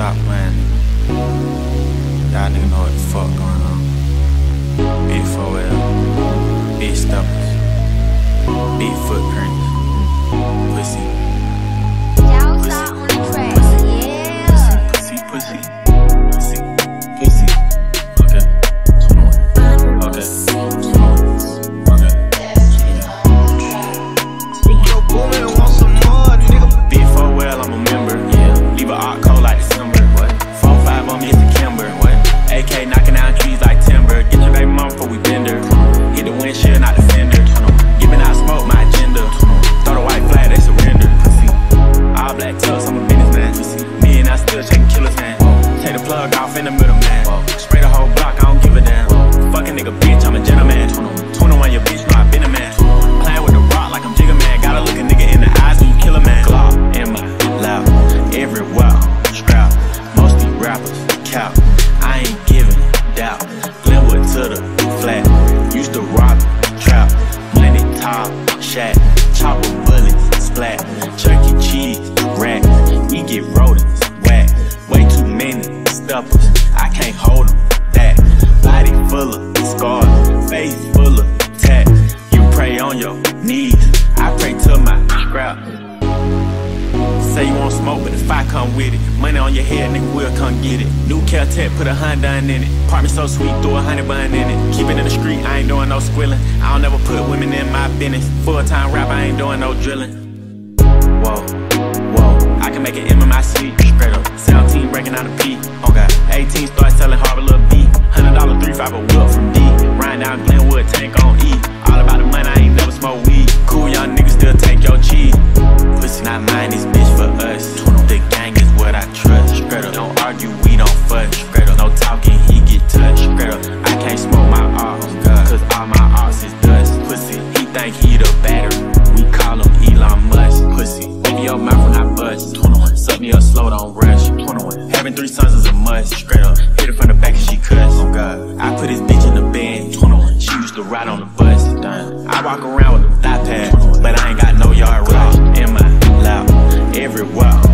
stop playing. Y'all niggas know what the fuck going on. Big man. Spray the whole block, I don't give a damn. Fuck a nigga, bitch, I'm a gentleman. 21, your bitch, face full of tats. You pray on your knees. I pray to my scrap. Say you want smoke, but if I come with it, money on your head, nigga, we'll come get it. New Cullinan, put a Honda in it. Apartment so sweet, throw a honey bun in it. Keep it in the street, I ain't doing no squilling. I don't never put women in my business. Full time rap, I ain't doing no drilling. Whoa, whoa, I can make an M in my sleep, straight up. 17 breaking out a P. Oh God, 18 start selling Harvard little B. Hundred dollar three five oh a slow, don't rush. 21, having three sons is a must. Straight up, hit her from the back and she cuss. Oh God, I put his bitch in the bed. 21, she used to ride on the bus. Done. I walk around with a thigh pad, but I ain't got no yard rush. In my lap, everywhere.